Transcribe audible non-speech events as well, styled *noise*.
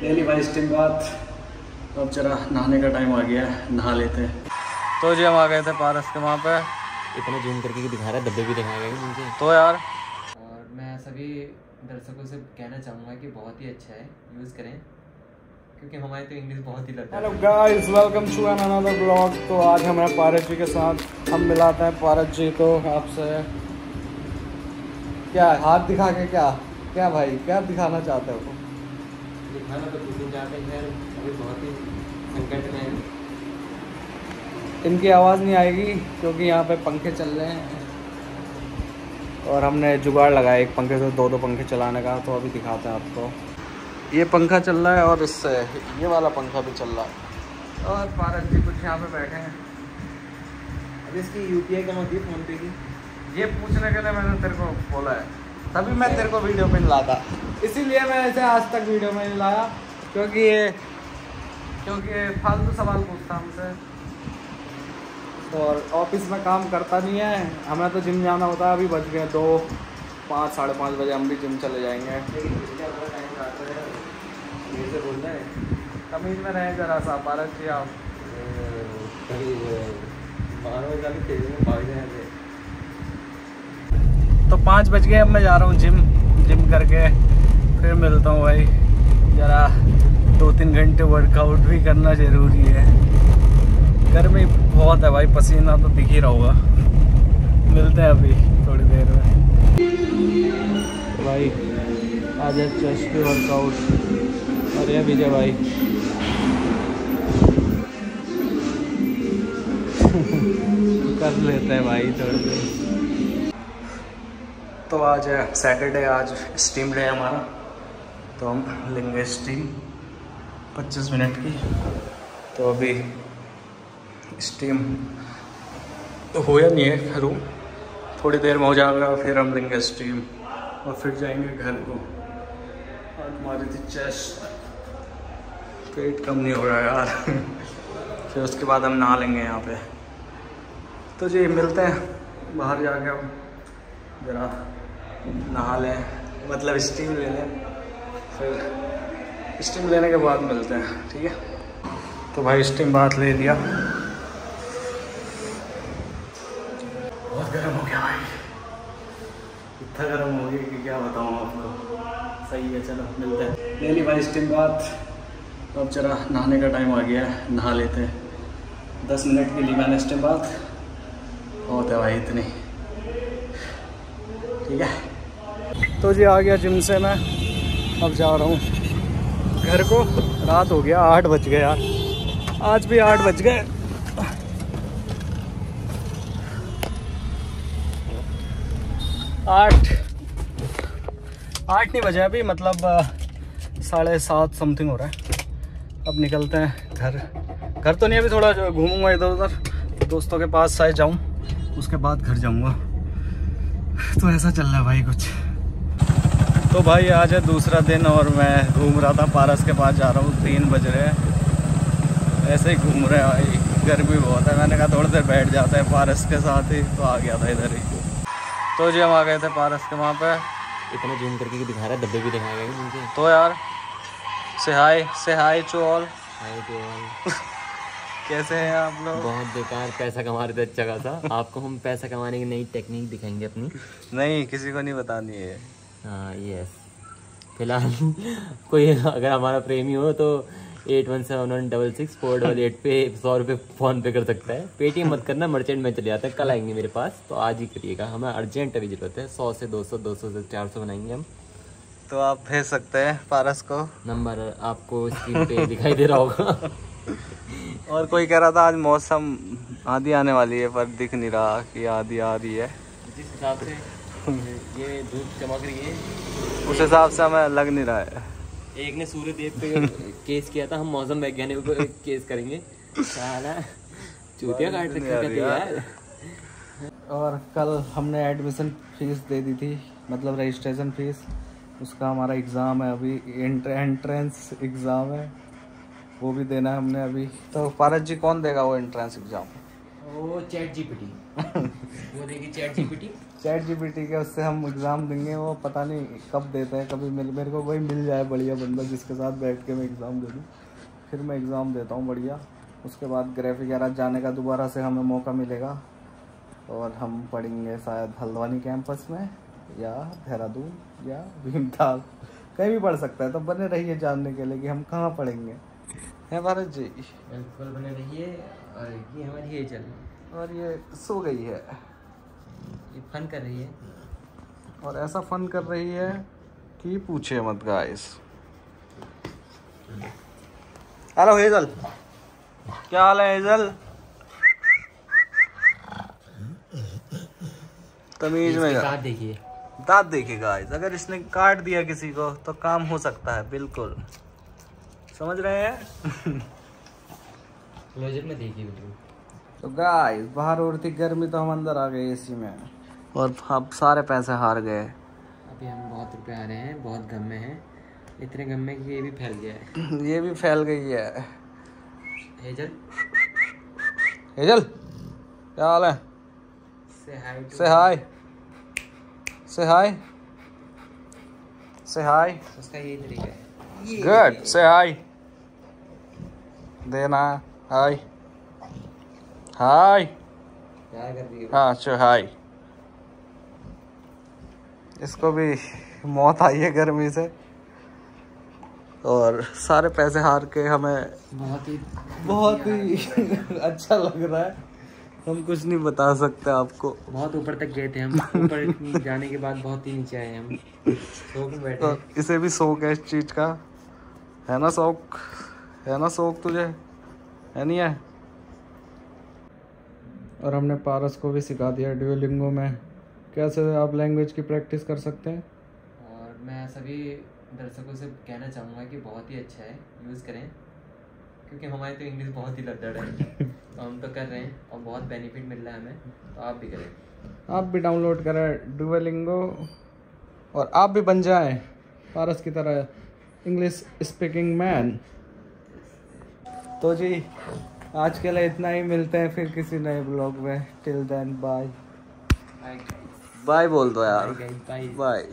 ले ली भाई स्टीम बात तो अब जरा नहाने का टाइम आ गया है नहा लेते हैं। तो जी हम आ गए थे पारस के वहाँ पे। इतना जूम करके दिखा रहा है डब्बे भी दिखाए गए मुझे तो यार। और मैं सभी दर्शकों से कहना चाहूँगा कि बहुत ही अच्छा है यूज़ करें। क्योंकि हमारे तो इंग्लिश बहुत ही लगता hello guys welcome to an another blog तो आज हम हैं पारस जी के साथ हम मिलाते हैं। पारस जी को आपसे क्या हाथ दिखा के क्या? क्या भाई क्या दिखाना चाहते हो? दिखाना तो कुछ नहीं चाहते हैं अभी बहुत ही संकट में है। इनकी आवाज़ नहीं आएगी क्योंकि यहाँ पे पंखे चल रहे हैं। और हमने जुगाड़ लगाया एक पंखे से दो दो पंखे चलाने का तो अभी दिखाते हैं आपको। ये पंखा चल रहा है और इससे ये वाला पंखा भी चल रहा है। और पारस जी कुछ यहाँ पे बैठे हैं। अब इसकी यू पी आई कम होती है फ़ोन पे की? ये पूछने के लिए मैंने तेरे को बोला है। तभी मैं तेरे को वीडियो पे लाता। इसीलिए मैं ऐसे आज तक वीडियो में नहीं लाया क्योंकि ये क्योंकि फालतू सवाल पूछता हमसे और ऑफ़िस में काम करता नहीं है हमें तो जिम जाना होता है अभी बज गए दो पाँच साढ़े पाँच बजे हम भी जिम चले जाएँगे। तमीज में रहें जरा सा पारस जी आप तो पाँच बज गए अब मैं जा रहा हूँ जिम जिम करके। फिर मिलता हूँ भाई। ज़रा दो तीन घंटे वर्कआउट भी करना ज़रूरी है। गर्मी बहुत है भाई, पसीना तो दिख ही रहा होगा। मिलते हैं अभी थोड़ी देर में। भाई, आज है चेस्ट की वर्कआउट ये विजय भाई। *laughs* कर लेते हैं भाई थोड़ी देर। तो आज है सैटरडे आज स्टीम डे है हमारा। तो हम लेंगे स्टीम 25 मिनट की। तो अभी स्टीम तो हो या नहीं है रूम थोड़ी देर में हो जाएगा, फिर हम लेंगे स्टीम और फिर जाएँगे घर को। और हमारी थी चेस्ट पेट कम नहीं हो रहा यार। *laughs* फिर उसके बाद हम नहा लेंगे यहाँ पे। तो जी, मिलते हैं। बाहर जाके हम ज़रा नहा लें मतलब स्टीम ले लें। फिर स्टीम लेने के बाद मिलते हैं ठीक है? तो भाई स्टीम बात ले लिया। बहुत गर्म हो गया भाई। इतना गर्म हो गया कि क्या बताऊँ आपको। सही है चलो मिलते हैं। ले ली भाई स्टीम बात तो अब जरा नहाने का टाइम आ गया है नहा लेते हैं। दस मिनट के लिए मैंने स्टीम बात बहुत है भाई इतनी। ठीक है? तो जी आ गया जिम से मैं। अब जा रहा हूँ। घर को। रात हो गया, आठ बज गए यार। आज भी आठ बज गए। आठ। आठ नहीं बजे अभी मतलब साढ़े सात समथिंग हो रहा है। अब निकलते हैं घर। घर तो नहीं, अभी थोड़ा घूमूँगा इधर उधर। दोस्तों के पास शायद जाऊँ, उसके बाद घर जाऊँगा। तो ऐसा चल रहा है भाई कुछ। तो भाई आज है दूसरा दिन और मैं घूम रहा था पारस के पास जा रहा हूँ तीन बज रहे हैं। ऐसे ही घूम रहे हैं भाई गर्मी बहुत है। मैंने कहा थोड़ी देर बैठ जाते हैं पारस के साथ ही तो आ गया था इधर ही। तो जी हम आ गए थे पारस के वहाँ पे। इतना जूम करके दिखा रहा है डब्बे भी दिखाए गए मुझे तो यार से हाय से hi to all hi to all कैसे हैं आप लोग? बहुत बेकार पैसा कमा रहे थे अच्छा खासा। आपको हम पैसा कमाने की नई टेक्निक दिखाएँगे अपनी। नहीं किसी को नहीं बतानी है। हाँ यस फ़िलहाल *laughs* कोई अगर हमारा प्रेमी हो तो eight one seven one double six four double eight पे सौ रुपये फ़ोन पे कर सकता है। पेटीएम मत करना मर्चेंट में चले जाता है। कल आएँगे मेरे पास तो आज ही करिएगा। हमें अर्जेंट अभी ज़रूरत है। सौ से दो सौ दो सौ से चार सौ बनाएँगे हम। तो आप भेज सकते हैं पारस को। नंबर आपको स्क्रीन पे दिखाई दे रहा होगा। *laughs* और कोई कह रहा था आज मौसम आधी आने वाली है पर दिख नहीं रहा कि आधी आ रही है। जिस हिसाब से ये धूप चमक रही है। उस हिसाब से हमें लग नहीं रहा है। एक ने सूर्य देव पे केस किया था हम मौसम वैज्ञानिक को केस करेंगे। चूतिया काट रखी है यार। और कल हमने एडमिशन फ़ीस दे दी थी मतलब रजिस्ट्रेशन फ़ीस उसका हमारा एग्ज़ाम है अभी एंट्रेंस एग्ज़ाम है। वो भी देना है हमने अभी। तो पारस जी कौन देगा वो एंट्रेंस एग्ज़ाम वो चैट जीपीटी वो देगी चैट जीपीटी। चैट जीपीटी के उससे हम एग्ज़ाम देंगे वो पता नहीं कब देते हैं कभी मिल मेरे को कोई मिल जाए बढ़िया बंदा जिसके साथ बैठ के मैं एग्ज़ाम दे दूँ। फिर मैं एग्ज़ाम देता हूँ बढ़िया। उसके बाद ग्राफिक वगैरह जाने का दोबारा से हमें मौका मिलेगा। और हम पढ़ेंगे शायद हल्द्वानी कैंपस में या देहरादून या भीमताल। कहीं भी पढ़ सकता है तो बने रहिए जानने के लिए कि हम कहाँ पढ़ेंगे। है भारत जी? बिल्कुल बने रहिए और ये हमारी हेजल और ये सो गई है। ये फन कर रही है। और ऐसा फन कर रही है कि पूछे मत गाइस हेलो हेजल। क्या हाल है हेजल? तमीज में बाद देखिए। दांत देखिए गाइस अगर इसने काट दिया किसी को तो काम हो सकता है बिल्कुल। समझ रहे हैं? *laughs* क्लोजर में देखिए बिल्कुल। तो गाइस बाहर रही थी गर्मी तो हम अंदर आ गए एसी में। और अब सारे पैसे हार गए। अभी हम बहुत रुपए आ रहे हैं बहुत गम में हैं। इतने गम में कि ये भी फैल गया है। *clears throat* ये भी फैल गई है। हेजल? हेजल क्या हाल है? से हाय से हाय से हाय से हाय उसका यही तरीका है। गुड से हाय देना हाय हाय। प्यार कर रही है? हाँ चो हाय। इसको भी मौत आई है गर्मी से। और सारे पैसे हार के हमें बहुत ही बहुत ही अच्छा लग रहा है। हम कुछ नहीं बता सकते आपको। बहुत ऊपर तक गए थे हम। ऊपर जाने के बाद बहुत ही नीचे आए हम। शौक बैठे। तो इसे भी शौक है इस चीज़ का। है ना शौक? है ना शौक तुझे? है नहीं है? और हमने पारस को भी सिखा दिया ड्यूलिंगो में। कैसे आप लैंग्वेज की प्रैक्टिस कर सकते हैं? और मैं सभी दर्शकों से कहना चाहूँगा कि बहुत ही अच्छा है यूज़ करें। क्योंकि हमारी तो इंग्लिश बहुत ही लद्दड़ है। तो *laughs* हम तो कर रहे हैं और बहुत बेनिफिट मिल रहा है हमें तो आप भी करें। आप भी डाउनलोड करें डुअलिंगो और आप भी बन जाएँ पारस की तरह इंग्लिश स्पीकिंग मैन तो जी आज के लिए इतना ही मिलते हैं फिर किसी नए ब्लॉग में। टिल देन बाय बाय बोल दो यार। बाय